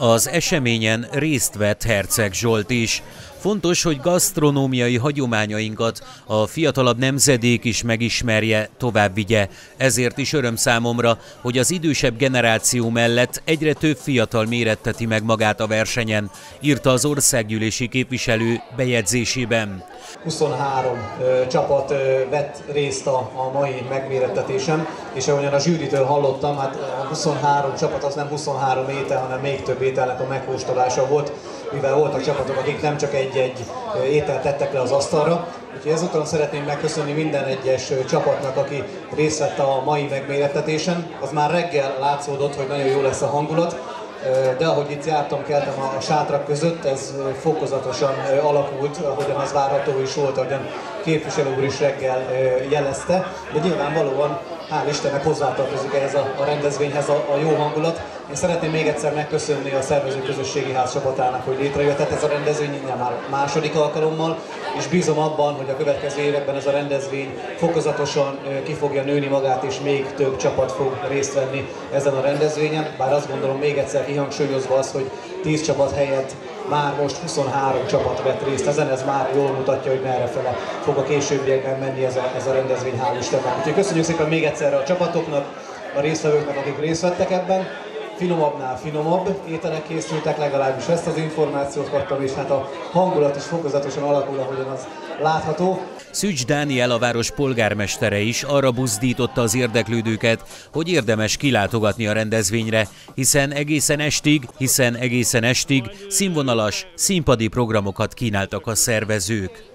Az eseményen részt vett Herceg Zsolt is. Fontos, hogy gasztronómiai hagyományainkat a fiatalabb nemzedék is megismerje, tovább vigye. Ezért is öröm számomra, hogy az idősebb generáció mellett egyre több fiatal méretteti meg magát a versenyen, írta az országgyűlési képviselő bejegyzésében. 23 ö, csapat ö, vett részt a, a mai megmérettetésen, és ahogyan a zsűritől hallottam, hát a 23 csapat az nem 23 étel, hanem még több ételnek a megkóstolása volt, mivel voltak csapatok, akik nem csak egy-egy ételt tettek le az asztalra. Úgyhogy ezúton szeretném megköszönni minden egyes csapatnak, aki részt vett a mai megmérettetésen. Az már reggel látszódott, hogy nagyon jó lesz a hangulat, de ahogy itt jártam, keltem a sátrak között, ez fokozatosan alakult, ahogyan az várható is volt, ahogyan képviselő úr is reggel jelezte, de nyilvánvalóan hál' Istennek hozzátartozik ehhez a, a rendezvényhez a, a jó hangulat. Én szeretném még egyszer megköszönni a szervező közösségi ház csapatának, hogy létrejött ez a rendezvény innen már második alkalommal, és bízom abban, hogy a következő években ez a rendezvény fokozatosan ki fogja nőni magát, és még több csapat fog részt venni ezen a rendezvényen. Bár azt gondolom még egyszer kihangsúlyozva az, hogy 10 csapat helyett már most 23 csapat vett részt ezen, ez már jól mutatja, hogy merre fele fog a későbbiekben menni ez a, ez a rendezvény, hál' Istennek. Úgyhogy köszönjük szépen még egyszer a csapatoknak, a résztvevőknek, akik részt vettek ebben. Finomabbnál finomabb ételek készültek, legalábbis ezt az információt kaptam, és hát a hangulat is fokozatosan alakul, ahogyan az látható. Szücs Dániel a város polgármestere is arra buzdította az érdeklődőket, hogy érdemes kilátogatni a rendezvényre, hiszen egészen estig, hiszen egészen estig színvonalas, színpadi programokat kínáltak a szervezők.